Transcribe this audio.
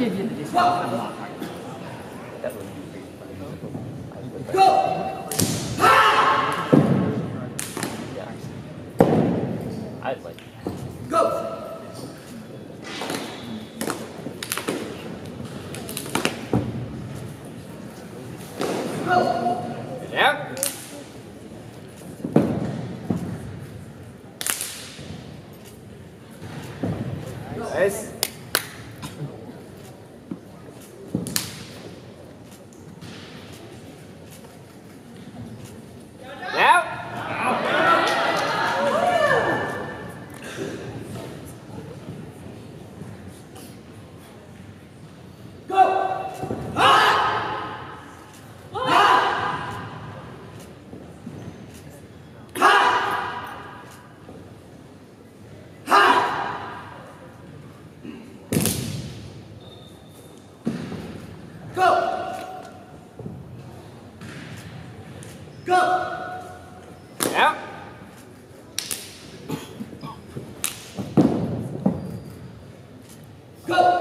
give you the discount. Be Go! yeah. I'd like Go! Go! Yeah. Nice. Go! Go! Out. Go!